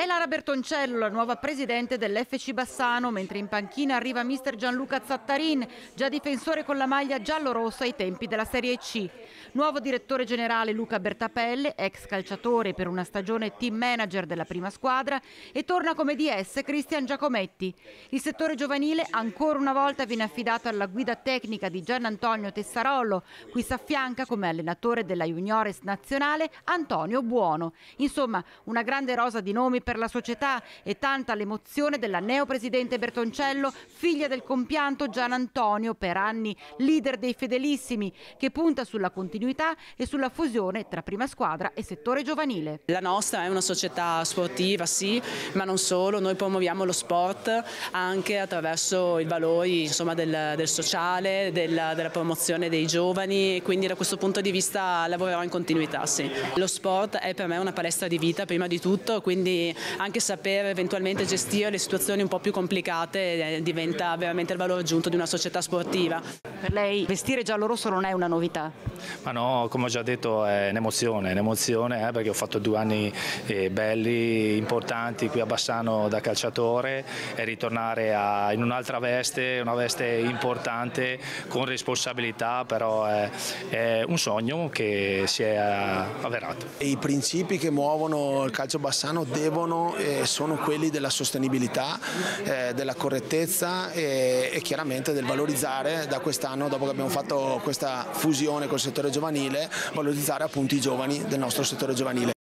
È Lara Bertoncello, la nuova presidente dell'FC Bassano, mentre in panchina arriva mister Gianluca Zattarin, già difensore con la maglia giallo-rossa ai tempi della Serie C. Nuovo direttore generale Luca Bertapelle, ex calciatore per una stagione team manager della prima squadra, e torna come DS Cristian Giacometti. Il settore giovanile ancora una volta viene affidato alla guida tecnica di Gian Antonio Tessarollo, si affianca come allenatore della Juniores nazionale Antonio Buono. Insomma, una grande rosa di nomi per per la società e tanta l'emozione della neopresidente Bertoncello, figlia del compianto Gian Antonio, per anni leader dei fedelissimi, che punta sulla continuità e sulla fusione tra prima squadra e settore giovanile. La nostra è una società sportiva, sì, ma non solo, noi promuoviamo lo sport anche attraverso i valori insomma, del, del, sociale, della, della, promozione dei giovani e quindi da questo punto di vista lavorerò in continuità. Sì. Lo sport è per me una palestra di vita prima di tutto, quindi anche sapere eventualmente gestire le situazioni un po' più complicate eh, diventa veramente il valore aggiunto di una società sportiva. Per lei vestire giallo-rosso non è una novità? Ma no, come ho già detto è un'emozione, un'emozione eh, perché ho fatto due anni eh, belli, importanti qui a Bassano da calciatore e ritornare a, in un'altra veste, una veste importante con responsabilità, però è, è un sogno che si è avverato. I principi che muovono il calcio bassano devono sono, eh, sono quelli della sostenibilità, eh, della correttezza e, e, chiaramente del valorizzare da quest'anno, dopo che abbiamo fatto questa fusione col settore giovanile, valorizzare appunto i giovani del nostro settore giovanile.